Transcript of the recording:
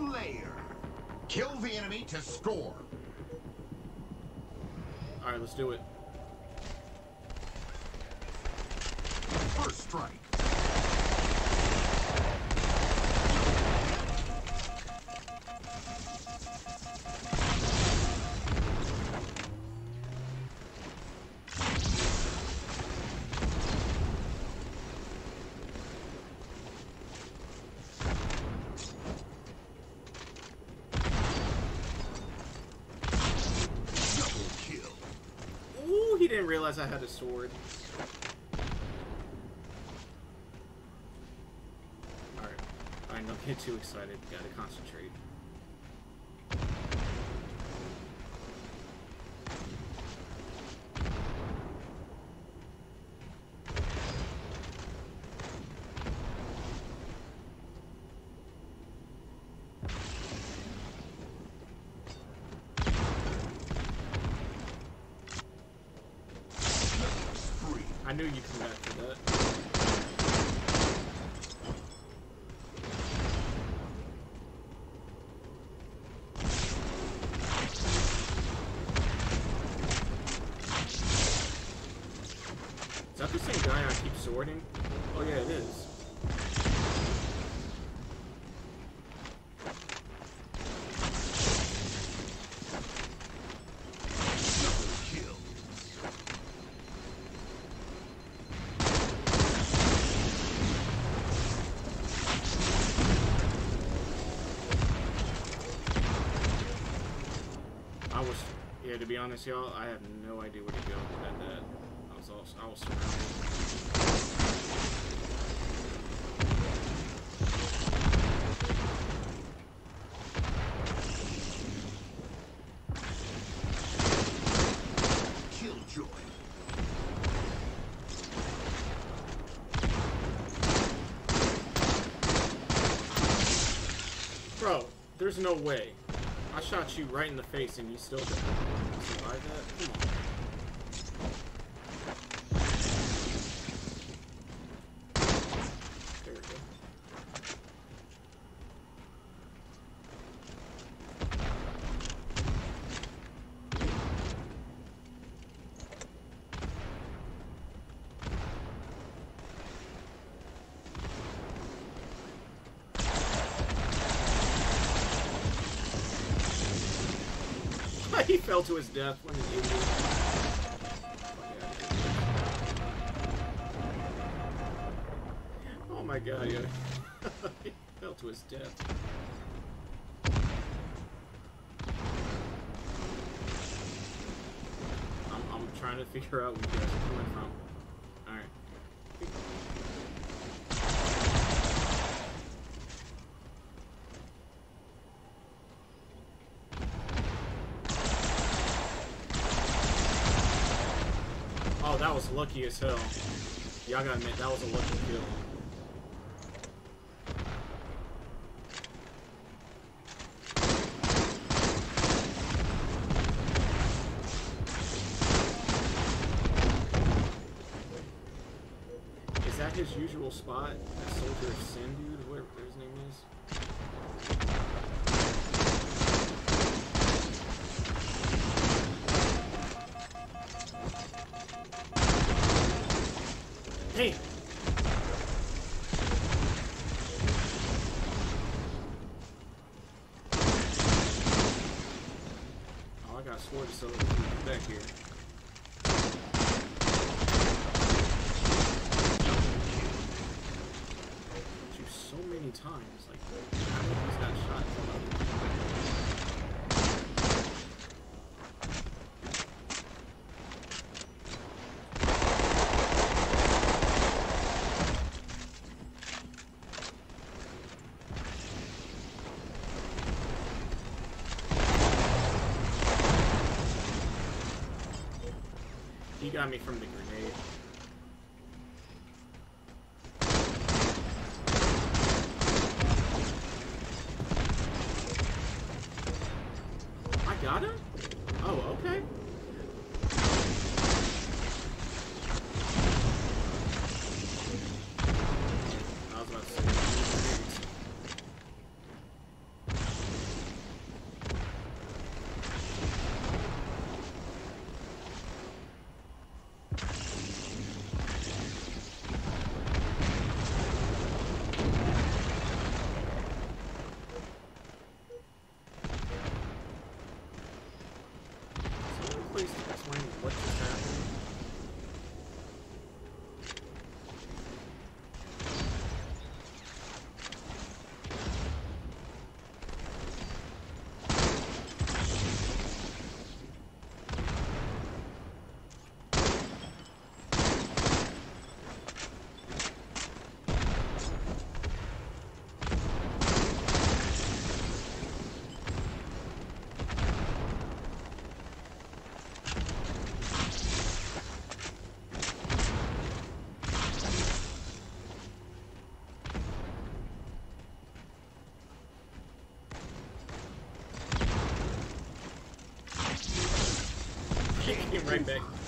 Slayer. Kill the enemy to score. Alright, let's do it. First strike. Didn't realize I had a sword. Alright. Alright, don't get too excited. Gotta concentrate. I knew you'd come back for that. Is that the same guy I keep sorting? Oh yeah, it is. Be honest, y'all, I have no idea where to go at that. I was all, I was surrounded. Killjoy. Bro, there's no way. I shot you right in the face and you still didn't survive that? he fell to his death when he idiot. Oh my god, yeah. he fell to his death. I'm, I'm trying to figure out where you guys are coming from. Alright. Oh, that was lucky as hell. Y'all gotta admit, that was a lucky kill. Is that his usual spot? That Soldier of Sin dude, whatever his name is? Hey! Oh, I got sword so back here. Shoot so many times, like how many he's got shot from He got me from the grenade. I got him? Oh, okay. I was about to say, right back.